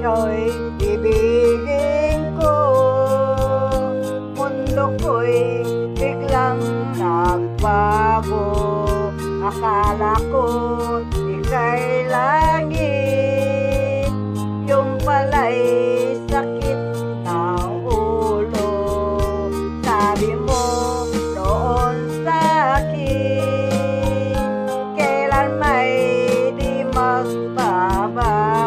ako'y ibigin ko. Mundo ko'y biglang nagbago. Akala ko ika'y langit. Yung pala'y sakit ng ulo. Sabi mo noon sa'kin Kailan may di magbabago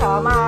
好吗？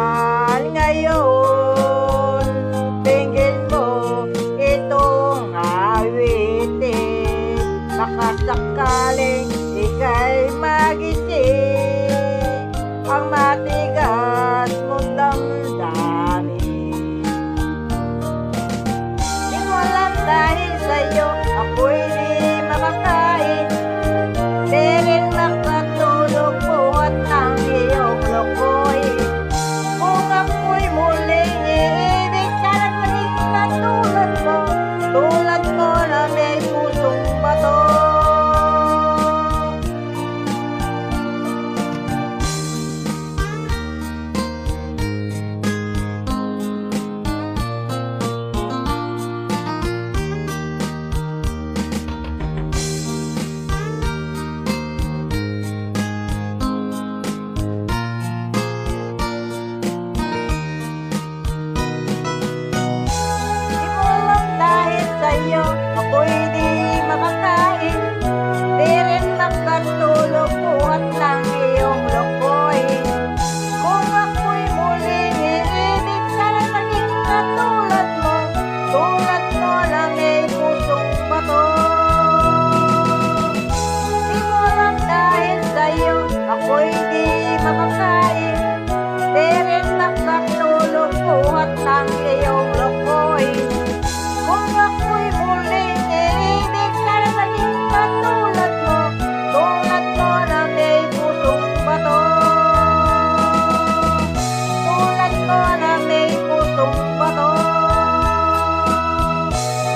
putong bato.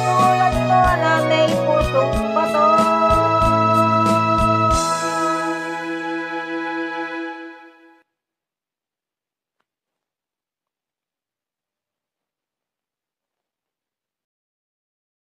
Tulad ko na may putong.